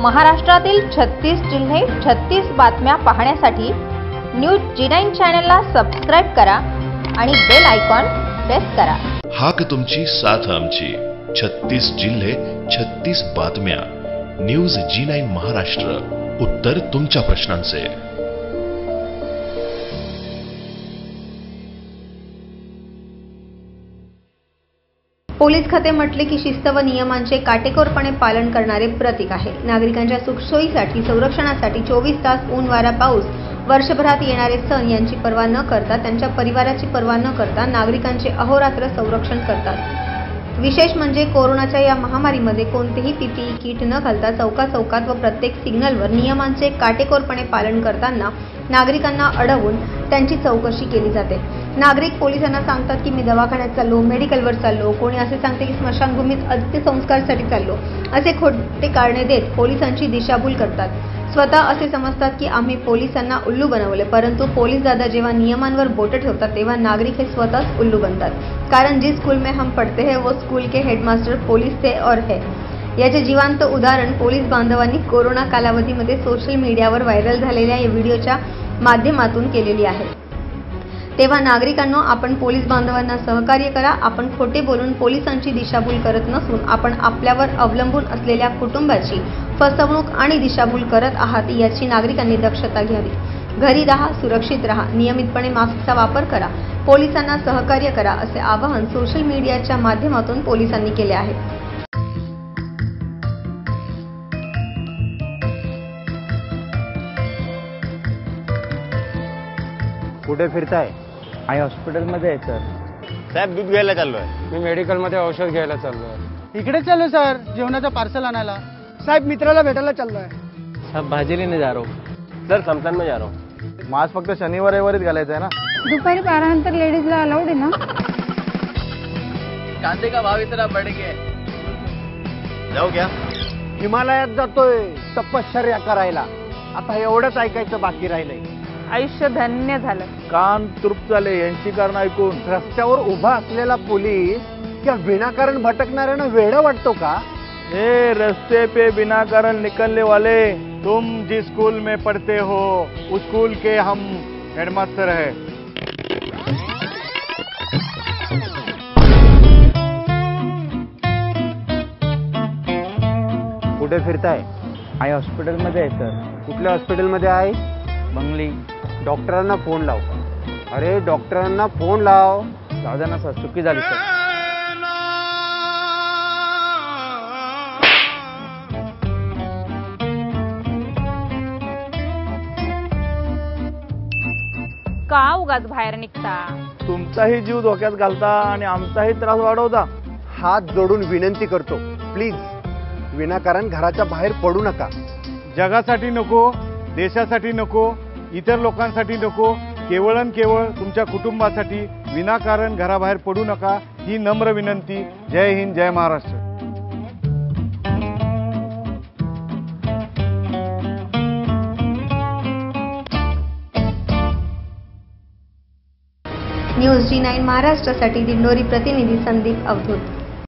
महाराष्ट्रातील छत्तीस जिल्हे छत्तीस बातम्या पाहण्यासाठी न्यूज जी नाईन चॅनलला सबस्क्राईब करा आणि बेल आयकॉन प्रेस करा. हाक तुमची साथ आमची. छत्तीस जिल्हे छत्तीस बातम्या. News G nine Maharashtra. उत्तर तुमच्या प्रश्नांचे. पोलीस खाते म्हटले की शिस्त व नियमांचे काटेकोरपणे पालन करणारे प्रतीक आहे. नागरिकांच्या सुखसोयीसाठी संरक्षणासाठी चोवीस तास ऊन वारा पाऊस वर्षभरात येणारे सण यांची पर्वा न करता त्यांच्या परिवाराची पर्वा न करता नागरिकांचे अहोरात्र संरक्षण करतात. विशेष म्हणजे कोरोनाच्या या महामारीमध्ये कोणतेही पीपीई किट न घालता चौका चौकात व प्रत्येक सिग्नलवर नियमांचे काटेकोरपणे पालन करताना नागरिकांना अडवून त्यांची चौकशी केली जाते. नागरिक पोलिसांना सांगतात की मी दवाखान्यात चाललो मेडिकलवर चाललो कोणी असे सांगते की स्मशानभूमीत अंत्यसंस्कारसाठी चाललो असे खोटे कारणे देत पोलिसांची दिशाभूल करतात. स्वतः असे समजतात की आम्ही पोलिसांना उल्लू बनवले परंतु पोलीस दादा जेव्हा नियमांवर बोट ठेवतात तेव्हा नागरिक हे स्वतःच उल्लू बनतात. कारण जी स्कूल में हम पढ़ते हैं वो स्कूल के हेडमास्टर पोलीस थे और है. याचे जीवांत उदाहरण पोलीस बांधवांनी कोरोना कालावधीमध्ये सोशल मीडियावर व्हायरल झालेल्या या व्हिडिओच्या माध्यमातून केलेली आहे. तेव्हा नागरिकांनो आपण पोलीस बांधवांना सहकार्य करा. आपण खोटे बोलून पोलिसांची दिशाभूल करत नसून आपण आपल्यावर अवलंबून असलेल्या कुटुंबाची फसवणूक आणि दिशाभूल करत आहात याची नागरिकांनी दक्षता घ्यावी. घरी राहा सुरक्षित राहा नियमितपणे मास्कचा वापर करा. पोलिसांना सहकार्य करा असे आवाहन सोशल मीडियाच्या माध्यमातून पोलिसांनी केले आहे. कुठे फिरताय? आई हॉस्पिटलमध्ये आहे सर. साहेब दूध घ्यायला चाललोय. मी मेडिकलमध्ये औषध घ्यायला चाललो इकडे चालू सर जेवणाचं पार्सल आणायला. साहेब मित्राला भेटायला चाललोय. सब भाजी लेने जा रहा. हूँ सर समतान में जा रहा. हूँ मास्क फक्त शनिवार रविवारीच घालायचं आहे ना? दुपारी बारानंतर लेडीजला अलाउड आहे ना? कांदे का भाव इतना बढ़ गया जाऊ घ्या. हिमालयात जातोय तपश्चर्या करायला. आता एवढंच ऐकायचं बाकी राहिलंय. आयुष्य धन्य झालं. कान तृप्त झाले यांची कारण ऐकून. रस्त्यावर उभा असलेला पोलीस त्या विनाकारण भटकणाऱ्यांना वेळ वाटतो का? ए रस्ते पे बिना कारण निकलने वाले तुम जिस स्कूल में पढ़ते हो उस स्कूल के हम हेडमास्टर है. कुठे फिरताय? आई हॉस्पिटलमध्ये आहे सर. कुठल्या हॉस्पिटलमध्ये आहे? बंगली. डॉक्टरांना फोन लाव. अरे डॉक्टरांना फोन लाव. द्या ना सर चुकी झाली सर. का उगाच बाहेर निघता? तुमचाही जीव धोक्यात घालता आणि आमचाही त्रास वाढवता. हात जोडून विनंती करतो. प्लीज विनाकारण घराच्या बाहेर पडू नका. जगासाठी नको देशासाठी नको इतर लोकांसाठी नको. केवळ आणि केवळ तुमच्या कुटुंबासाठी विनाकारण घराबाहेर पडू नका ही नम्र विनंती. Jai Hind Jai Maharashtra. News G nine महाराष्ट्रासाठी दिंडोरी प्रतिनिधी संदीप अवधूत.